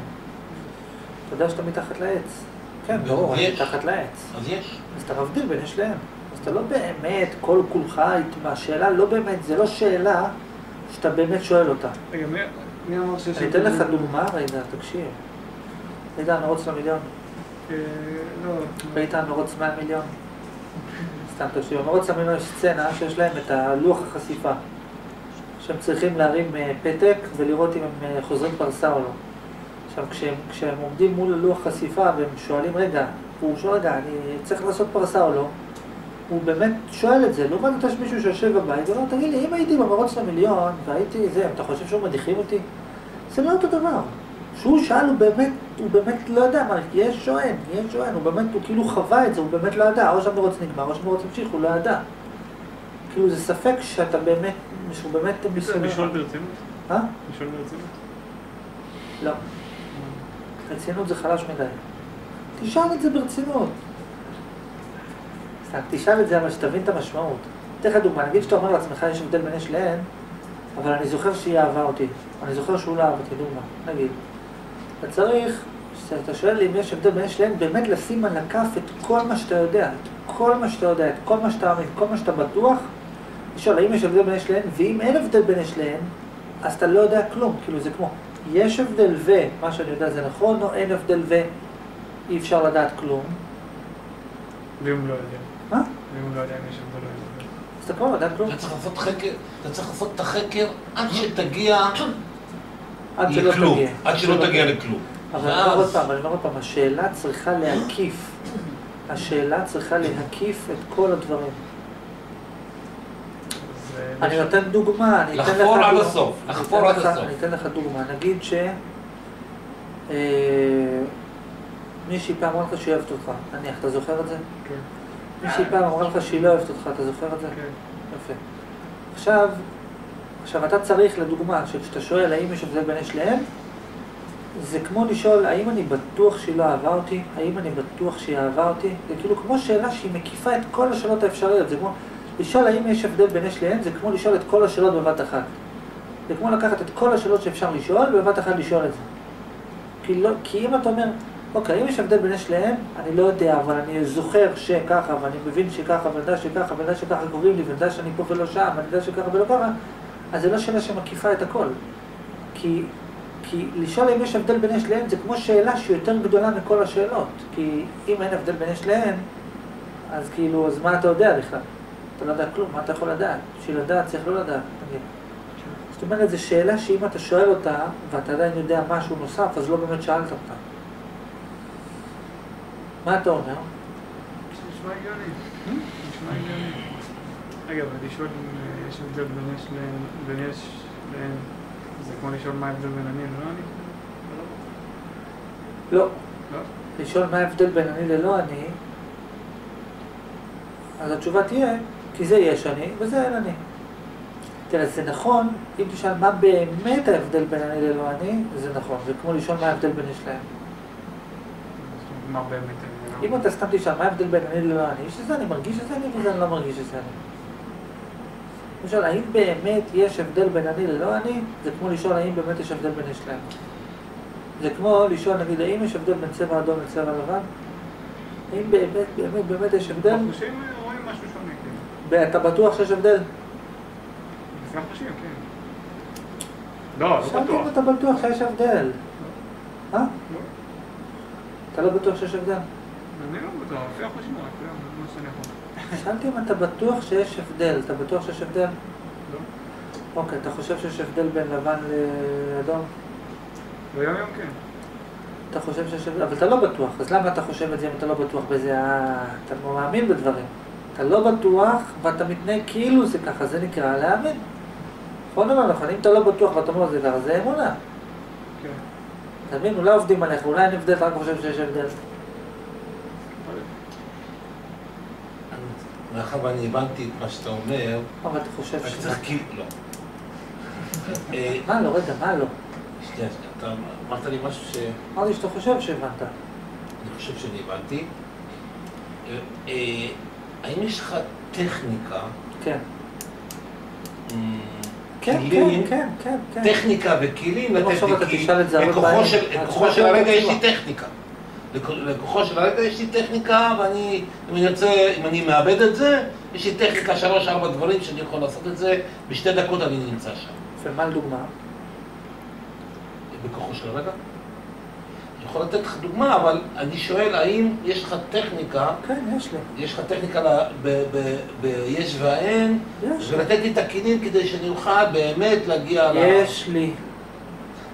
S1: אתה יודע שאתה מתחת לעץ. כן, ברור, אני. מתחת לעץ.
S4: אז יש.
S1: אז אתה מבדיל בין יש להם. אז אתה לא באמת, כל כולך, השאלה לא באמת, זה לא שאלה שאתה באמת שואל אותה.
S5: רגע, מי- אמר שיש...
S1: אני אתן לך דוגמה, רגע, תקשיב. רגע, המרוץ למיליון.
S5: אה, לא.
S1: ראית המרוץ 100 מיליון? סתם תקשיב, המרוץ למיליון יש סצנה שיש להם את הלוח החשיפה. שהם צריכים להרים אה, פתק ולראות אם הם אה, חוזרים פרסה או לא. עכשיו, כשהם, כשהם עומדים מול הלוח חשיפה והם שואלים, רגע, הוא שואל, רגע, אני צריך לעשות פרסה או לא? הוא באמת שואל את זה, לעומת זאת יש מישהו שיושב בבית ואומר, תגיד לי, אם הייתי במרוץ למיליון והייתי זה, אתה חושב שהוא מדיחים אותי? זה לא אותו דבר. שהוא שאל, הוא באמת, הוא באמת לא יודע מה, יש שואן, יש שואן, הוא באמת, הוא כאילו חווה את זה, הוא באמת לא ידע, או שהמרוץ נגמר, או שהמרוץ המשיך, הוא לא ידע. כאילו זה ספק שאתה באמת, שהוא באמת
S5: אפשר לשאול ברצינות?
S1: אה?
S5: לשאול ברצינות?
S1: לא. רצינות זה חלש מדי. תשאל את זה ברצינות. סתם, תשאל את זה אבל שתבין את המשמעות. אתן לך דוגמה, נגיד שאתה אומר לעצמך יש הבדל בין יש לאין, אבל אני זוכר שהיא אהבה אותי. אני זוכר שהוא לא אהב אותי, דוגמה, נגיד. אתה צריך, כשאתה שואל אם יש הבדל בין יש לאין, באמת לשים על הכף את כל מה שאתה יודע, את כל מה שאתה יודע, את כל מה שאתה מאמין, כל מה שאתה בטוח, לשאול האם יש הבדל בין יש לאין, ואם אין הבדל בין יש לאין, אז אתה לא יודע כלום, כאילו זה כמו, יש הבדל ו, מה שאני יודע זה נכון, או אין הבדל ו, אי אפשר לדעת כלום,
S5: ואם הוא לא יודע?
S1: מה?
S5: ואם הוא לא יודע אם יש הבדל אין הבדל?
S1: אז אתה כבר לא יודע כלום,
S4: אתה צריך לעשות חקר, אתה צריך לעשות את החקר עד שתגיע
S1: עד שלא
S4: לכלום.
S1: תגיע.
S4: עד שלא תגיע לכלום.
S1: אבל אני אומר עוד פעם, אני אומר עוד פעם, השאלה צריכה להקיף, השאלה צריכה להקיף את כל הדברים. אני נותן דוגמה, אני אתן לך
S4: לחפור עד
S1: דוגמה.
S4: הסוף, לחפור עד
S1: לך-
S4: הסוף.
S1: אני אתן לך דוגמה, נגיד ש... אה, מישהי פעם אמרה לך שהיא אוהבת אותך, נניח, אתה זוכר את זה?
S5: כן,
S1: מישהי פעם אמרה לך שהיא לא אוהבת אותך, אתה זוכר את זה?
S5: כן.
S1: יפה. עכשיו, עכשיו אתה צריך, לדוגמה, שכשאתה שואל האם יש הבדל בין יש לאם, זה כמו לשאול האם אני בטוח שהיא לא אהבה אותי, האם אני בטוח שהיא אהבה אותי, זה כאילו כמו שאלה שהיא מקיפה את כל השאלות האפשריות, זה כמו לשאול האם יש הבדל בין יש לאם, זה כמו לשאול את כל השאלות בבת אחת. זה כמו לקחת את כל השאלות שאפשר לשאול, ובבת אחת לשאול את זה. כי, לא, כי אם אתה אומר, אוקיי, אם יש הבדל בין יש לאם, אני לא יודע, אבל אני זוכר שככה, ואני מבין שככה, ואני יודע שככה, ואני יודע שככה קוראים לי, ואני יודע שאני פה ולא שם, ואני יודע שככה ולא ככה, אז זה לא שאלה שמקיפה את הכל. כי, כי לשאול אם יש הבדל בין יש לאם זה כמו שאלה שהיא יותר גדולה מכל השאלות. כי אם אין הבדל בין יש לאם, אז כאילו, אז מה אתה יודע בכלל? אתה לא יודע כלום, מה אתה יכול לדעת? בשביל לדעת צריך לא לדעת, נגיד. זאת אומרת, זו שאלה שאם אתה שואל אותה, ואתה עדיין יודע משהו נוסף, אז לא באמת שאלת אותה. מה אתה אומר?
S5: נשמע הגיוני. נשמע הגיוני. רגע, אבל לשאול אם אה, יש הבדל בין יש ל... בין יש ל... זה כמו לשאול מה ההבדל בין אני ללא אני?
S1: לא.
S5: לא?
S1: לשאול מה ההבדל בין אני ללא אני, אז התשובה תהיה, כי זה יש אני וזה אין אני. תראה, זה נכון, אם תשאל מה באמת ההבדל בין אני ללא אני, זה נכון, זה כמו לשאול מה ההבדל בין יש להם. אם אתה סתם תשאל מה ההבדל בין אני ללא אני, שזה אני מרגיש שזה אני וזה אני לא מרגיש שזה אני. למשל, האם באמת יש הבדל בין אני ללא אני, זה כמו לשאול האם באמת יש הבדל בין יש להם. זה כמו לשאול, נגיד, האם יש הבדל בין צבע אדום לצבע לבן? האם באמת, באמת, באמת יש הבדל?
S5: בחושים אה, רואים משהו שונה.
S1: אתה בטוח שיש הבדל?
S5: לפי החושים, כן. לא, לא
S1: שאלתי
S5: בטוח.
S1: אתה בטוח שיש הבדל. אה?
S5: לא.
S1: אתה לא בטוח שיש הבדל?
S5: אני לא בטוח, לפי החושים רק.
S1: שאלתי אם אתה בטוח שיש הבדל. אתה בטוח שיש הבדל?
S5: לא.
S1: אוקיי, אתה חושב שיש הבדל בין לבן לאדום?
S5: ביום יום כן.
S1: אתה חושב שיש הבדל, אבל אתה לא בטוח, אז למה אתה חושב את זה אם אתה לא בטוח בזה? אה, אתה לא מאמין בדברים. אתה לא בטוח ואתה מתנהג כאילו זה ככה, זה נקרא להאמין. נכון או לא נכון? אם אתה לא בטוח ואתה אומר זה ככה, זה אמונה.
S5: כן.
S1: אתה מבין? אולי עובדים עליך, אולי אין הבדל, רק חושב שיש הבדל.
S4: מאחר ואני הבנתי את מה שאתה אומר,
S1: אבל אתה חושב ש...
S4: צריך כאילו... לא. אה, [LAUGHS]
S1: מה לא? רגע, מה לא?
S4: שנייה, אתה אמרת לי משהו שאני
S1: אמרתי שאתה חושב שהבנת.
S4: חושב שאני הבנתי. אה, אה, האם יש לך טכניקה,
S1: כן.
S4: אמ,
S1: כן, כן, כן, כן, כן.
S4: טכניקה וכלים לכוחו של- הרגע יש לי. טכניקה. לכ- לכוחו של הרגע יש לי טכניקה, ואני, אם אני רוצה, אם אני מאבד את זה, יש לי טכניקה, שלוש, ארבע דברים שאני יכול לעשות את זה, בשתי דקות אני נמצא שם.
S1: ומה לדוגמה?
S4: בכוחו של הרגע? יכול לתת לך דוגמה, אבל אני שואל, האם יש לך טכניקה,
S1: כן, יש לי.
S4: יש לך טכניקה ל- ב- ב- ביש והאין,
S1: יש.
S4: ולתת לי את הכלים כדי שאני אוכל באמת להגיע ל...
S1: יש לי.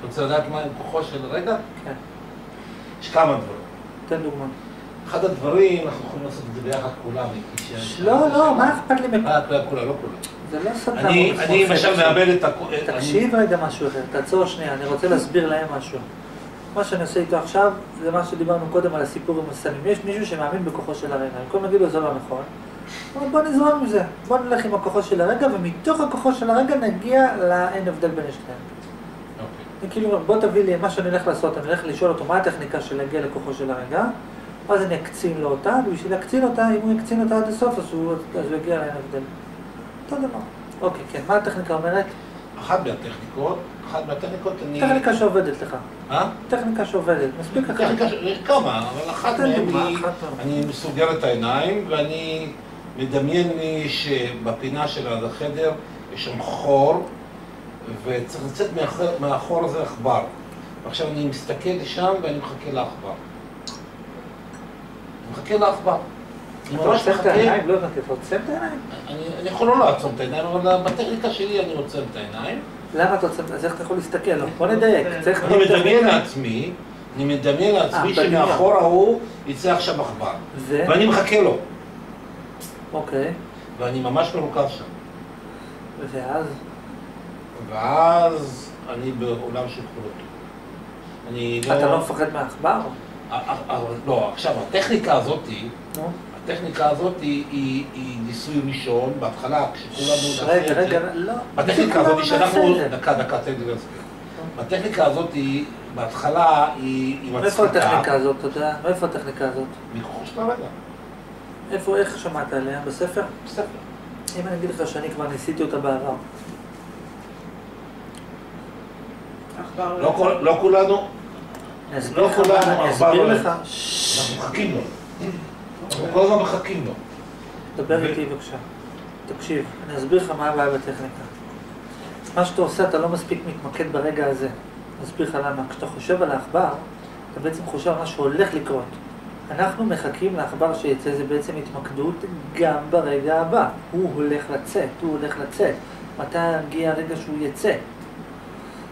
S4: רוצה לדעת מה עם כוחו של הרגע?
S1: כן.
S4: יש כמה דברים.
S1: תן דוגמה.
S4: אחד הדברים, אנחנו יכולים לעשות את זה ביחד כולם.
S1: לא, לא, מה אכפת לי מכ...
S4: אה, כולה, לא כולה.
S1: זה לא סדנה.
S4: אני, למשל
S1: עכשיו.
S4: מאבד את הכוח.
S1: תקשיב רגע משהו אחר, תעצור שנייה, אני רוצה להסביר להם משהו. מה שאני עושה איתו עכשיו, זה מה שדיברנו קודם על הסיפור עם הסמים. יש מישהו שמאמין בכוחו של הרגע, במקום להגיד לו זה לא נכון, בוא נזרום עם זה, בוא נלך עם הכוחו של הרגע, ומתוך הכוחו של הרגע נגיע לאין הבדל בין השניים. אני כאילו אומר, בוא תביא לי מה שאני הולך לעשות, אני הולך לשאול אותו מה הטכניקה של להגיע לכוחו של הרגע, ואז אני אקצין לו אותה, ובשביל להקצין אותה, אם הוא יקצין אותה עד הסוף, אז הוא, אז הוא יגיע לאין הבדל. אותו דבר. אוקיי, כן, מה הטכניקה אומרת?
S4: אחת מהטכניקות, אחת מהטכניקות אני...
S1: טכניקה שעובדת לך.
S4: אה?
S1: טכניקה שעובדת, מספיק אחת.
S4: טכניקה, כמה, אבל אחת מהן היא. אני סוגר את העיניים ואני מדמיין לי שבפינה של החדר יש שם חור וצריך לצאת מהח- מהחור הזה עכבר. ועכשיו אני מסתכל לשם ואני מחכה לעכבר. מחכה לעכבר. אני
S1: אתה עוצם את העיניים? לא הבנתי, אתה עוצם את העיניים?
S4: אני יכול לא לעצום את העיניים, אבל בטכניקה שלי אני עוצם את העיניים.
S1: למה אתה עוצם? אז איך אתה יכול להסתכל? לא, בוא נדייק. צריך
S4: אני מדמיין לעצמי, אני מדמיין לעצמי
S1: אה, בדמיון.
S4: שמאחור ההוא יצא עכשיו עכבר. ואני מחכה לו,
S1: אוקיי.
S4: ואני ממש מרוכז שם.
S1: ואז?
S4: ואז אני בעולם של. אני לא...
S1: אתה לא מפחד מהעכבר?
S4: אה, אה, אה, לא, עכשיו, הטכניקה הזאתי,
S1: נו.
S4: הטכניקה הזאת היא, היא, היא ניסוי ראשון, בהתחלה כשכולנו נעשה
S1: רגע,
S4: את
S1: רגע,
S4: זה.
S1: לא.
S4: בטכניקה הזאת שאנחנו...
S1: נעשה זה.
S4: דקה, דקה, תן לי להסביר. בטכניקה הזאת, היא- בהתחלה היא מצחיקה.
S1: הטכניקה הזאת, אתה יודע? מאיפה הטכניקה הזאת?
S4: מכוחו של הרגע,
S1: איפה, איך שמעת עליה? בספר?
S4: בסדר.
S1: אם אני אגיד לך שאני כבר ניסיתי אותה בעבר.
S4: לא לא כולנו, לא כולנו
S1: מה, אני
S4: עכבר
S1: אסביר
S4: לא-
S1: לך.
S4: אנחנו מחכים לו. אנחנו כל הזמן מחכים לו.
S1: דבר איתי בבקשה. תקשיב, אני אסביר לך מה הבעיה בטכניקה. מה שאתה עושה, אתה לא מספיק מתמקד ברגע הזה. אני אסביר לך למה. כשאתה חושב על העכבר, אתה בעצם חושב על מה שהולך לקרות. אנחנו מחכים לעכבר שיצא, זה בעצם התמקדות גם ברגע הבא. הוא הולך לצאת, הוא הולך לצאת. מתי יגיע הרגע שהוא יצא?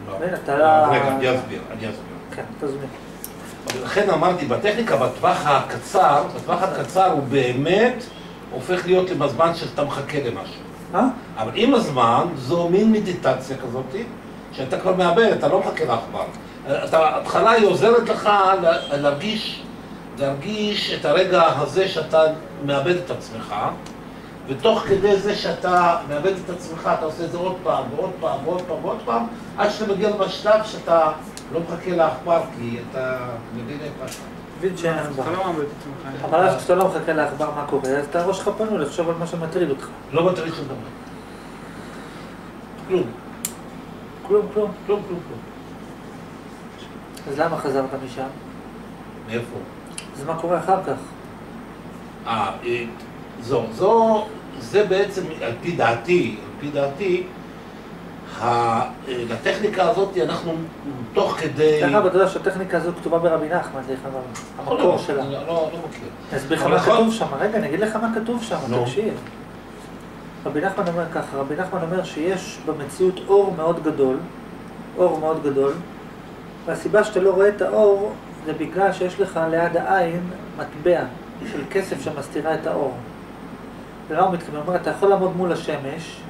S4: לא.
S1: אתה-
S4: לא, רגע, אני אסביר, אני אסביר.
S1: כן, תזמין.
S4: לכן אמרתי, בטכניקה, בטווח הקצר, בטווח הקצר הוא באמת הופך להיות עם הזמן שאתה מחכה למשהו.
S1: אה?
S4: אבל עם הזמן, זו מין מדיטציה כזאת, שאתה כבר מאבד, אתה לא מחכה לעכבר. ההתחלה היא עוזרת לך לה- להרגיש, להרגיש את הרגע הזה שאתה מאבד את עצמך, ותוך כדי זה שאתה מאבד את עצמך, אתה עושה את זה עוד פעם, ועוד פעם, ועוד פעם, ועוד פעם, עד שאתה מגיע לשלב שאתה לא מחכה לעכבר, כי אתה מבין אתה
S1: עכבר.
S5: לא את.
S1: אבל אז כשאתה לא מחכה לעכבר, מה קורה? אז אתה ראש לך פנוי לחשוב על מה שמטריד אותך.
S4: לא מטריד שום דבר. כלום,
S1: כלום, כלום.
S4: כלום, כלום, כלום.
S1: אז למה חזרת משם?
S4: מאיפה?
S1: אז מה קורה אחר כך?
S4: אה, אה, זו, זו, זה בעצם, על פי דעתי, על פי דעתי, לטכניקה הזאת אנחנו תוך כדי...
S1: דרך אגב, אתה יודע שהטכניקה הזו כתובה ברבי נחמן, דרך אגב, המקור שלה.
S4: אני לא, לא מכיר.
S1: אני אסביר לך מה. כתוב שם. רגע, אני אגיד לך מה כתוב שם. תקשיב. רבי נחמן אומר ככה, רבי נחמן אומר שיש במציאות אור מאוד גדול, אור מאוד גדול, והסיבה שאתה לא רואה את האור זה בגלל שיש לך ליד העין מטבע של כסף שמסתירה את האור. ולמה הוא מתכוון? הוא אומר, אתה יכול לעמוד מול השמש,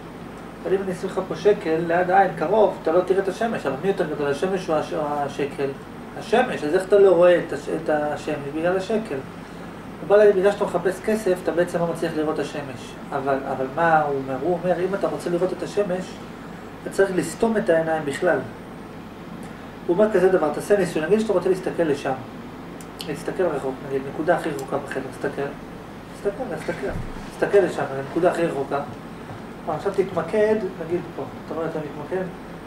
S1: אבל אם אני אשים לך פה שקל ליד העין קרוב, אתה לא תראה את השמש, אבל מי יותר גדול, השמש או הש- או השקל? השמש, אז איך אתה לא רואה את הש- את השמש? בגלל השקל. הוא בא להגיד, בגלל שאתה מחפש כסף, אתה בעצם לא מצליח לראות את השמש. אבל, אבל מה הוא אומר? הוא אומר, אם אתה רוצה לראות את השמש, אתה צריך לסתום את העיניים בכלל. הוא אומר כזה דבר, תעשה ניסוי, נגיד שאתה רוצה להסתכל לשם. להסתכל רחוק, נגיד, נקודה הכי רחוקה בחדר, תסתכל. תסתכל, תסתכל. תסתכל לשם, הנקודה הכי רחוקה. עכשיו תתמקד, נגיד פה, אתה רואה אתה מתמקד?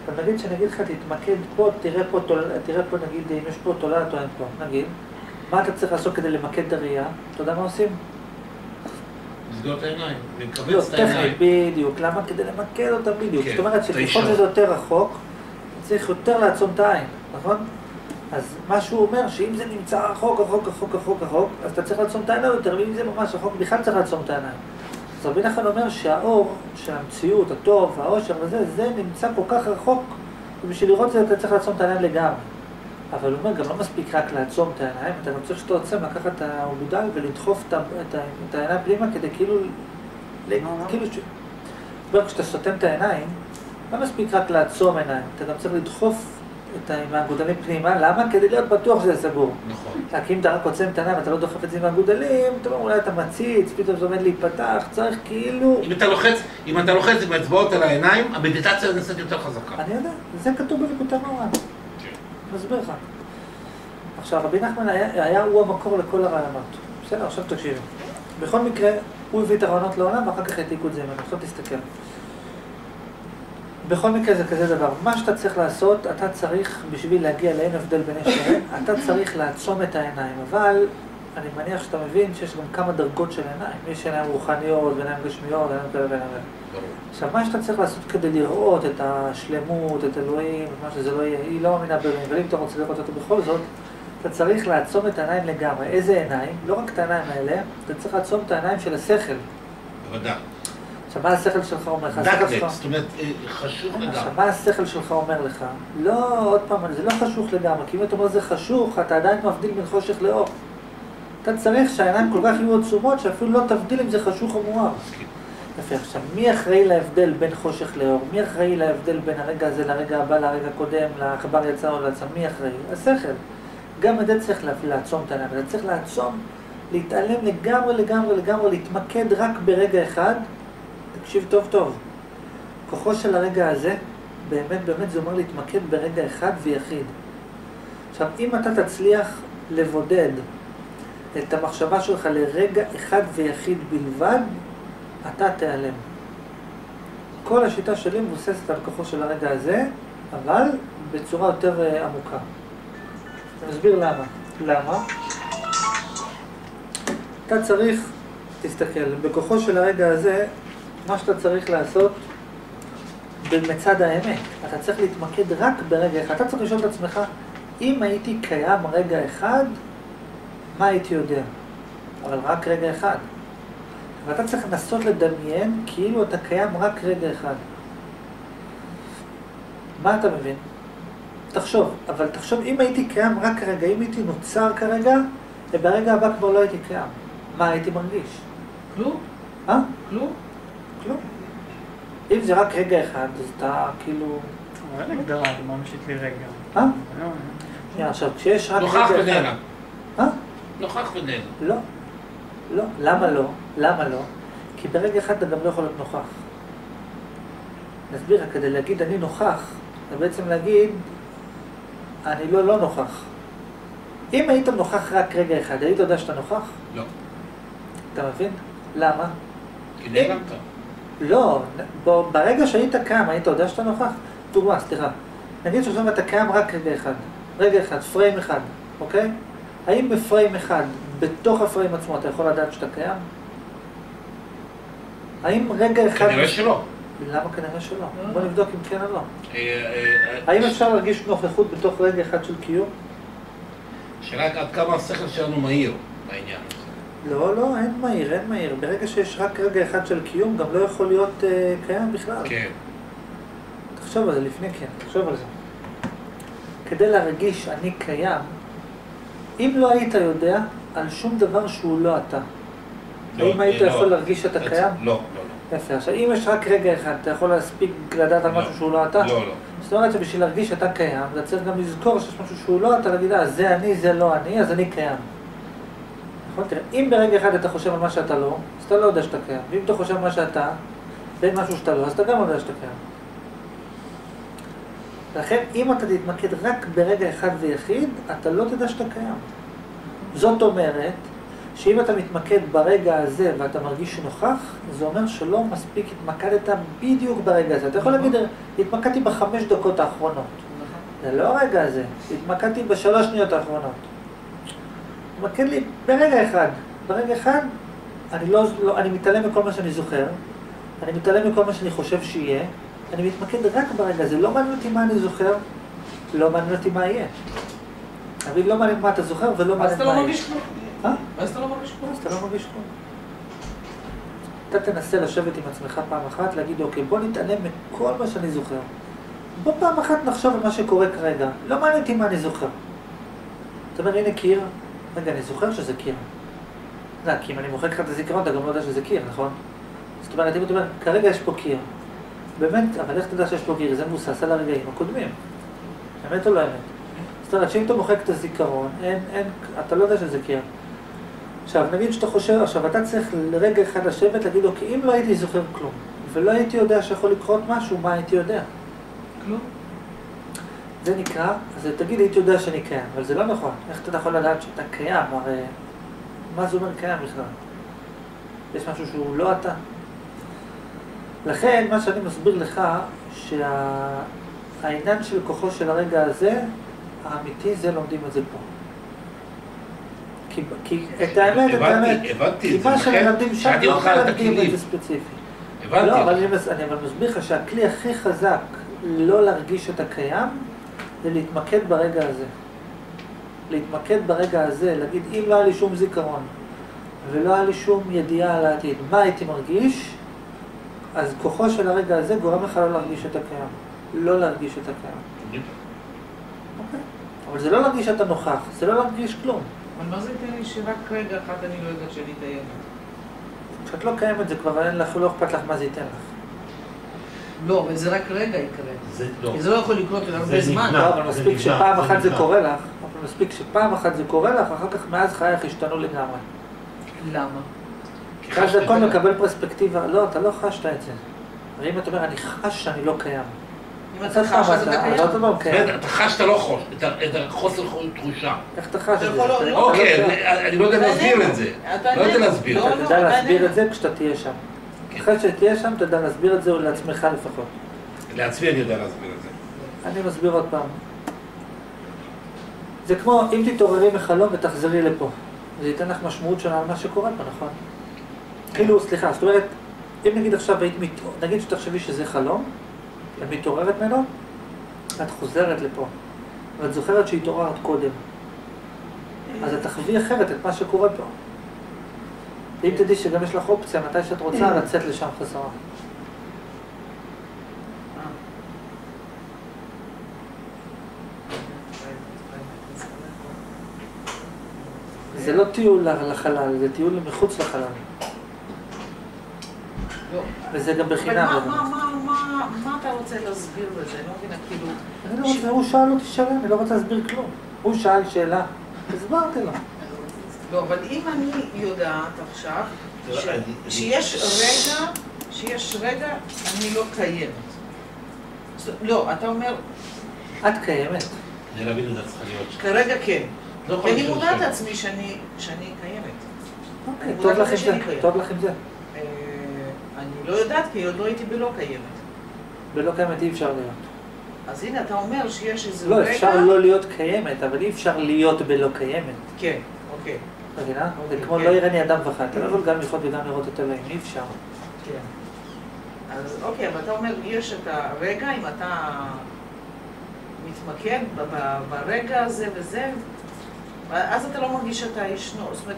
S1: אבל נגיד שאני אגיד לך תתמקד פה, תראה פה, תול- תראה פה נגיד אם יש פה תולעת או אין פה, נגיד. מה אתה צריך לעשות כדי למקד את הראייה? אתה יודע מה עושים?
S4: לסגור את העיניים,
S1: לא,
S4: ולכווץ את העיניים.
S1: בדיוק. למה? כדי למקד אותה בדיוק.
S4: כן,
S1: זאת אומרת שככל. שזה יותר רחוק, צריך יותר לעצום את העין, נכון? אז מה שהוא אומר, שאם זה נמצא רחוק, רחוק, רחוק, רחוק, רחוק, אז אתה צריך לעצום את העיניים יותר, ואם זה ממש רחוק, בכלל צריך לעצום את העיניים. אז רבי נחמן אומר שהאור של המציאות, הטוב, העושר וזה, זה נמצא כל כך רחוק, ובשביל לראות את זה אתה צריך לעצום את העיניים לגמרי. אבל הוא אומר, גם לא מספיק רק לעצום את העיניים, אתה גם צריך שאתה עוצם, לקחת את האוגדל ולדחוף את העיניים פנימה כדי כאילו? כאילו, ש- כשאתה סותם את העיניים, לא מספיק רק לעצום עיניים, אתה גם צריך לדחוף את ה- עם האגודלים פנימה, למה? כדי להיות בטוח שזה סגור.
S4: נכון.
S1: רק אם אתה רק עוצם את העיניים, אתה לא דוחף את זה עם האגודלים, אתה אומר, אולי אתה מציץ, פתאום זה עומד להיפתח, צריך כאילו...
S4: אם אתה לוחץ, אם אתה לוחץ עם האצבעות על העיניים, המדיטציה נעשית יותר חזקה.
S1: אני יודע, זה כתוב בליקוטי מוהר"ן. מסביר לך. עכשיו, רבי נחמן היה, היה הוא המקור לכל הרעיונות. בסדר, עכשיו תקשיבי. בכל מקרה, הוא הביא את הרעיונות לעולם, ואחר כך העתיקו את זה ממנו. עכשיו תסתכל. בכל מקרה זה כזה דבר. מה שאתה צריך לעשות, אתה צריך, בשביל להגיע לאין הבדל בין להם, אתה צריך לעצום את העיניים. אבל אני מניח שאתה מבין שיש גם כמה דרגות של עיניים. יש עיניים רוחניות, ועיניים גשמיות, ועיניים כאלה ועיניים כאלה. עכשיו, מה שאתה צריך לעשות כדי לראות את השלמות, את אלוהים, מה שזה לא יהיה, היא לא מאמינה באלוהים, אבל אם אתה רוצה לראות אותו בכל זאת, אתה צריך לעצום את העיניים לגמרי. איזה עיניים? לא רק את העיניים האלה, אתה צריך לעצום את העיניים של השכל.
S4: בוודאי.
S1: עכשיו, מה השכל שלך אומר לך? שלך...
S4: זאת אומרת, אה,
S1: עכשיו,
S4: לגמרי.
S1: מה השכל שלך אומר לך? לא, עוד פעם, זה לא חשוך לגמרי, כי אם אתה אומר זה חשוך, אתה עדיין מבדיל בין חושך לאור. אתה צריך שהעיניים כל כך יהיו עצומות, שאפילו לא תבדיל אם זה חשוך או מואר. יפה, עכשיו, מי אחראי להבדל בין חושך לאור? מי אחראי להבדל בין הרגע הזה לרגע הבא, לרגע הקודם, לעכבר יצא או יצא? מי אחראי? השכל. גם את זה צריך לעצום את העיניים, אתה צריך לעצום, להתעלם לגמרי, לגמרי, לגמרי, להתמקד רק ברגע אחד. תקשיב טוב טוב. כוחו של הרגע הזה, באמת, באמת, זה אומר להתמקד ברגע אחד ויחיד. עכשיו, אם אתה תצליח לבודד את המחשבה שלך לרגע אחד ויחיד בלבד, אתה תיעלם. כל השיטה שלי מבוססת על כוחו של הרגע הזה, אבל בצורה יותר אה, עמוקה. אני מסביר למה. למה? אתה צריך, תסתכל, בכוחו של הרגע הזה, מה שאתה צריך לעשות במצד האמת. אתה צריך להתמקד רק ברגע אחד. אתה צריך לשאול את עצמך, אם הייתי קיים רגע אחד, מה הייתי יודע? אבל רק רגע אחד. ואתה צריך לנסות לדמיין כאילו אתה קיים רק רגע אחד. מה אתה מבין? תחשוב, אבל תחשוב, אם הייתי קיים רק כרגע, אם הייתי נוצר כרגע, וברגע הבא כבר לא הייתי קיים, מה הייתי מרגיש?
S3: כלום?
S1: אה?
S3: כלום?
S1: כלום. אם זה רק רגע אחד, אז אתה כאילו...
S5: אבל אין הגדרה ממשית לי רגע.
S1: אה?
S5: לא,
S1: שנייה, עכשיו, כשיש רק
S4: נוכח
S1: רגע אחד...
S4: ונעלם.
S1: אה?
S4: נוכח ונעלם.
S1: לא. לא. למה לא? למה לא? כי ברגע אחד אתה גם לא יכול להיות נוכח. נסביר לך, כדי להגיד אני נוכח, זה בעצם להגיד אני לא לא נוכח. אם היית נוכח רק רגע אחד, היית יודע שאתה נוכח?
S4: לא.
S1: אתה מבין? למה?
S4: כי נעלמת.
S1: לא, בוא, ברגע שהיית קם, היית יודע שאתה נוכח? דוגמה, סליחה. נגיד שעכשיו אתה קם רק רגע אחד, רגע אחד, פריים אחד, אוקיי? האם בפריים אחד, בתוך הפריים עצמו, אתה יכול לדעת שאתה קיים? האם רגע אחד...
S4: כנראה שלא.
S1: למה כנראה שלא?
S3: לא.
S1: בוא נבדוק אם כן או לא.
S4: אה, אה,
S1: האם אפשר להרגיש נוכחות בתוך רגע אחד של קיום?
S4: שאלה עד כמה השכל שלנו מהיר בעניין הזה.
S1: לא, לא, אין מהיר, אין מהיר. ברגע שיש רק רגע אחד של קיום, גם לא יכול להיות אה, קיים בכלל.
S4: כן.
S1: תחשוב על זה לפני כן, תחשוב על זה. כדי להרגיש אני קיים, אם לא היית יודע על שום דבר שהוא לא אתה,
S4: לא,
S1: האם היית
S4: אה,
S1: יכול
S4: לא.
S1: להרגיש שאתה
S4: לא,
S1: קיים?
S4: לא, לא.
S1: יפה. עכשיו, אם יש רק רגע אחד, אתה יכול להספיק לדעת על
S4: לא.
S1: משהו שהוא לא אתה?
S4: לא, לא.
S1: זאת אומרת שבשביל להרגיש שאתה קיים, אתה צריך גם לזכור שיש משהו שהוא לא אתה, להגיד, אה, זה אני, זה לא אני, אז אני קיים. נכון? תראה, אם ברגע אחד אתה חושב על מה שאתה לא, אז אתה לא יודע שאתה קיים. ואם אתה חושב על מה שאתה, ואין משהו שאתה לא, אז אתה גם יודע שאתה קיים. לכן, אם אתה תתמקד רק ברגע אחד ויחיד, אתה לא תדע שאתה קיים. זאת אומרת, שאם אתה מתמקד ברגע הזה ואתה מרגיש נוכח, זה אומר שלא מספיק התמקדת בדיוק ברגע הזה. אתה יכול להגיד, התמקדתי בחמש דקות האחרונות. זה לא הרגע הזה, התמקדתי בשלוש שניות האחרונות. התמקד לי ברגע אחד. ברגע אחד, אני, לא, לא, אני מתעלם מכל מה שאני זוכר, אני מתעלם מכל מה שאני חושב שיהיה, אני מתמקד רק ברגע הזה. לא מעניין אותי מה אני זוכר, לא מעניין אותי מה יהיה. אבל לא מעניין מה אתה זוכר ולא
S3: אז
S1: מעניין
S3: אתה
S1: מה
S3: לא
S1: יהיה.
S3: מרגיש כלום.
S1: אה?
S3: אז אתה לא מרגיש כלום.
S1: אז אתה לא מרגיש כלום. אתה תנסה לשבת עם עצמך פעם אחת, להגיד, אוקיי, בוא נתעלם מכל מה שאני זוכר. בוא פעם אחת נחשוב על מה שקורה כרגע. לא מעניין אותי מה אני זוכר. אתה אומר, הנה קיר. רגע, אני זוכר שזה קיר. לא, כי אם אני מוחק לך את הזיכרון, אתה גם לא יודע שזה קיר, נכון? זאת אומרת, אם אתה אומר, כרגע יש פה קיר. באמת, אבל איך תדע שיש פה קיר? זה מבוסס על הרגעים הקודמים. אמת או לא אמת? זאת אומרת, שאם אתה מוחק את הזיכרון, אין, אין, אתה לא יודע שזה קיר. עכשיו, נגיד שאתה חושב, עכשיו אתה צריך לרגע אחד לשבת, להגיד, אוקיי, אם לא הייתי זוכר כלום, ולא הייתי יודע שיכול לקרות משהו, מה הייתי יודע?
S3: כלום.
S1: זה נקרא, אז תגיד, הייתי יודע שאני קיים, אבל זה לא נכון. איך אתה יכול לדעת שאתה קיים? הרי, מה זה אומר קיים בכלל? יש משהו שהוא לא אתה. לכן, מה שאני מסביר לך, שהעניין של כוחו של הרגע הזה, האמיתי זה לומדים את זה פה. כי, כי את האמת, את האמת, כי מה שמלמדים שם לא
S4: על
S1: מלמדים את. זה ספציפי.
S4: הבנתי.
S1: לא, אבל אני, אני אבל מסביר לך שהכלי הכי חזק לא להרגיש שאתה קיים, זה להתמקד ברגע הזה. להתמקד ברגע הזה, להגיד, אם לא היה לי שום זיכרון, ולא היה לי שום ידיעה על העתיד, מה הייתי מרגיש, אז כוחו של הרגע הזה גורם לך לא להרגיש שאתה קיים. לא להרגיש שאתה קיים. אוקיי. אבל זה לא להרגיש שאתה נוכח, זה לא להרגיש כלום.
S3: אבל מה זה ייתן לי שרק רגע אחד אני לא יודעת שאני קיימת?
S1: כשאת לא קיימת זה כבר אין לך, לא אכפת לך מה זה ייתן לך.
S3: לא, אבל זה רק רגע יקרה.
S4: זה לא.
S3: זה לא יכול לקרות עוד הרבה זמן.
S1: לא, אבל מספיק שפעם
S4: זה
S1: אחת זה. קורה לך, אבל מספיק שפעם אחת זה קורה לך, אחר כך מאז חייך השתנו לגמרי.
S3: למה?
S4: כי חשת
S1: הכל. מקבל פרספקטיבה, לא, אתה לא חשת את זה. הרי אם אתה אומר, אני חש שאני לא קיים.
S3: אם אתה חש אז אתה קיים.
S1: אתה לא קיים.
S4: באמת, אתה חש שאתה לא חוש, את החוסר תחושה.
S1: איך אתה חש את זה?
S3: לא- לא-
S1: לא
S4: אוקיי. אני- לא יודע להסביר. את זה.
S3: אתה
S4: לא יודע. להסביר.
S3: לא,
S1: אתה
S3: לא, אתה
S1: להסביר. את זה כשאתה תהיה שם.
S4: כן.
S1: אחרי שתהיה שם, תדע להסביר את זה לעצמך לפחות.
S4: לעצמי אני יודע להסביר את זה.
S1: אני מסביר עוד פעם. זה כמו אם תתעוררי מחלום ותחזרי לפה. זה ייתן לך משמעות שונה על מה שקורה פה, נכון? כאילו, סליחה, זאת אומרת, אם נגיד עכשיו היית, מת... נגיד שתחשבי שזה חלום, את מתעוררת ממנו, את חוזרת לפה, ואת זוכרת שהתעוררת קודם. אז את תחווי אחרת את מה שקורה פה. אם תדעי שגם יש לך אופציה מתי שאת רוצה לצאת לשם חזרה. זה לא טיול לחלל, זה טיול מחוץ לחלל.
S3: לא.
S1: וזה גם בחינם.
S3: מה-
S1: גם.
S3: מה- אתה רוצה להסביר בזה? לא מבינה, כאילו...
S1: לא הוא שאל אותי שאלה, אני לא רוצה להסביר כלום. הוא שאל שאלה, הסברתי לו.
S3: לא, אבל אם אני יודעת עכשיו, ש-
S4: אני-
S3: שיש רגע, שיש רגע, אני לא קיימת. לא, אתה אומר,
S1: את קיימת.
S4: שם.
S3: כרגע כן.
S4: לא
S3: אני מודעת. לעצמי שאני שאני קיימת.
S1: אוקיי, טוב לך עם זה. טוב לך עם זה.
S3: אה, אני לא יודעת, כי עוד לא הייתי בלא קיימת.
S1: בלא קיימת אי אפשר להיות.
S3: אז הנה, אתה אומר שיש איזה
S1: לא,
S3: רגע...
S1: אפשר לא להיות קיימת, אבל אי אפשר להיות בלא קיימת.
S3: כן, אוקיי.
S1: מבינה? זה
S3: אוקיי,
S1: כמו
S3: כן.
S1: לא יראני אדם וחי, אתה לא יכול גם לראות וגם לראות את אלוהים, אי אפשר.
S3: כן. אז אוקיי, אבל אתה אומר, יש את הרגע, אם אתה מתמקד ברגע הזה וזה, אז אתה לא מרגיש שאתה ישנו. זאת אומרת,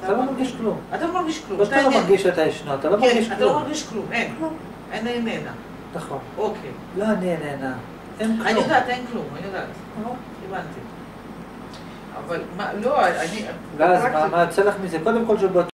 S1: אתה לא מרגיש כלום.
S3: אתה לא מרגיש כלום.
S1: לא שאתה לא. מרגיש שאתה ישנו, אתה לא מרגיש
S3: כן, אתה לא
S1: כלום.
S3: מרגיש כלום, אין.
S1: כלום.
S3: אין איננה.
S1: נכון.
S3: אוקיי.
S1: לא אני איננה, אין כלום.
S3: אני יודעת, אין כלום, אני יודעת. הבנתי. אבל מה, לא, אני...
S1: ואז מה- יוצא לך מזה? קודם כל שבאותו